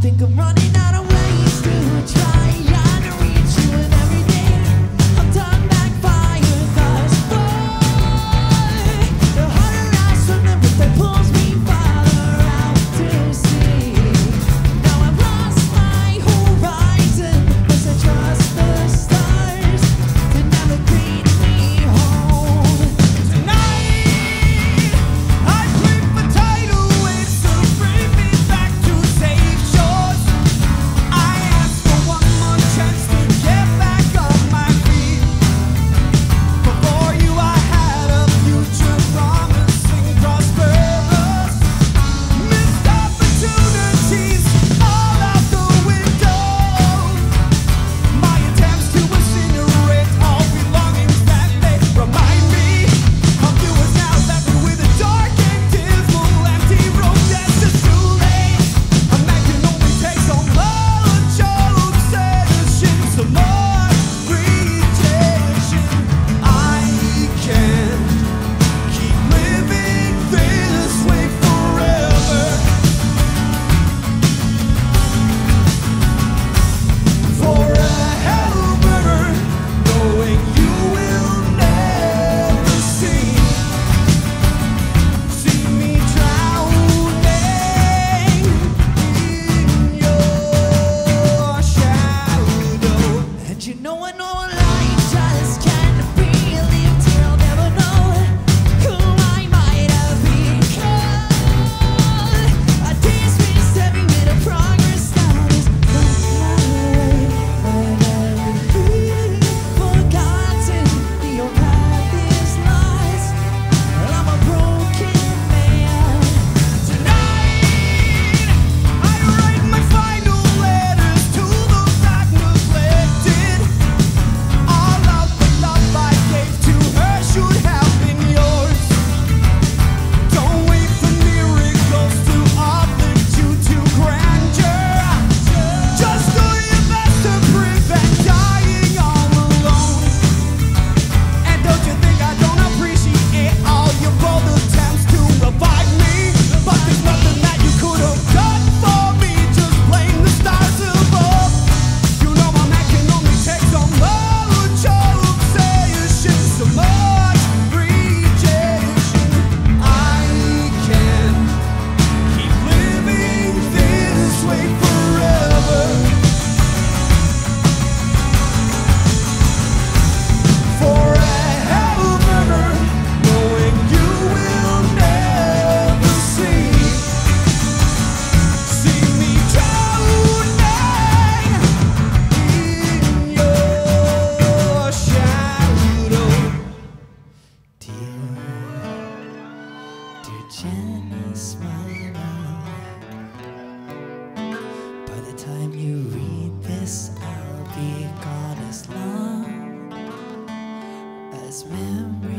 think I'm running out of memory.